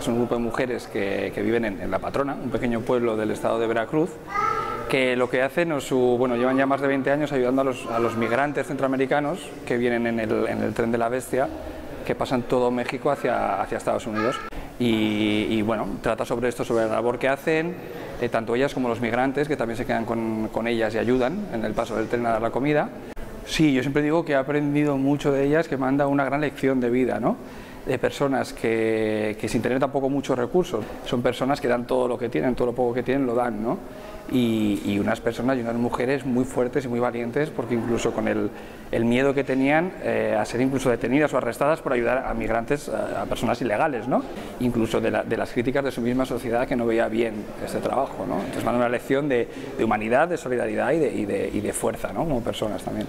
Es un grupo de mujeres que, viven en, La Patrona, un pequeño pueblo del estado de Veracruz, que lo que hacen, su, bueno, llevan ya más de 20 años ayudando a los, migrantes centroamericanos que vienen en el, tren de la bestia, que pasan todo México hacia, hacia Estados Unidos. Y, bueno, trata sobre esto, sobre la labor que hacen, eh, tanto ellas como los migrantes, que también se quedan con, con ellas y ayudan en el paso del tren a dar la comida. Sí, yo siempre digo que he aprendido mucho de ellas, que me una gran lección de vida, ¿no? De personas que, que, sin tener tampoco muchos recursos, son personas que dan todo lo que tienen, todo lo poco que tienen lo dan, ¿no? Y, y unas personas y unas mujeres muy fuertes y muy valientes, porque incluso con el, el miedo que tenían eh, a ser incluso detenidas o arrestadas por ayudar a migrantes, a, personas ilegales, ¿no? Incluso de, de, las críticas de su misma sociedad que no veía bien este trabajo, ¿no? Entonces, me una lección de, de, humanidad, de solidaridad y de, y de, y fuerza, ¿no? Como personas también.